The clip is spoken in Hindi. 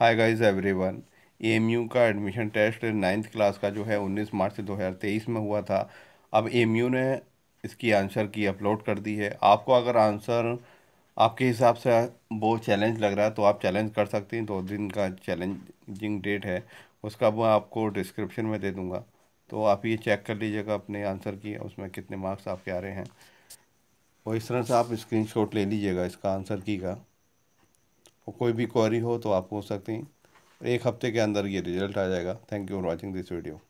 हाय गाइस एवरीवन एएमयू का एडमिशन टेस्ट नाइन्थ क्लास का जो है 19 मार्च से 2023 में हुआ था। अब एएमयू ने इसकी आंसर की अपलोड कर दी है। आपको अगर आंसर आपके हिसाब से वो चैलेंज लग रहा है तो आप चैलेंज कर सकते हैं। दो दिन का चैलेंजिंग डेट है। उसका मैं आपको डिस्क्रिप्शन में दे दूँगा। तो आप ये चेक कर लीजिएगा अपने आंसर की, उसमें कितने मार्क्स आपके आ रहे हैं। और इस तरह से आप स्क्रीनशॉट ले लीजिएगा इसका आंसर की का। कोई भी क्वारी हो तो आप पूछ सकते हैं। एक हफ़्ते के अंदर ये रिज़ल्ट आ जाएगा। Thank you for watching this video